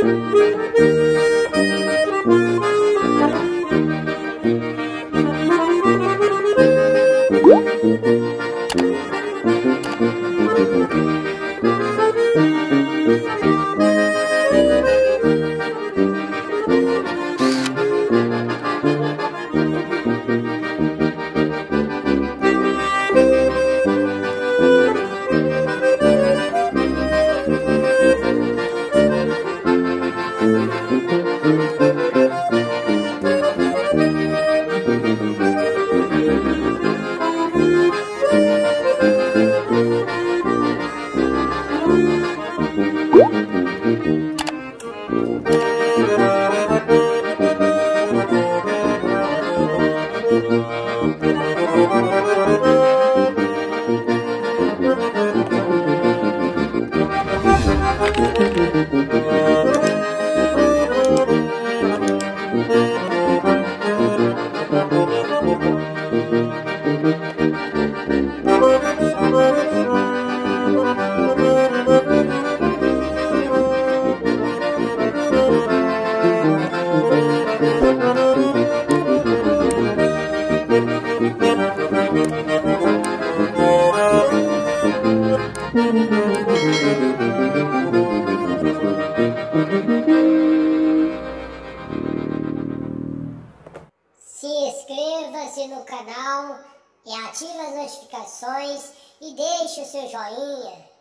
Thank you. Se inscreva-se no canal e ative as notificações e deixe o seu joinha.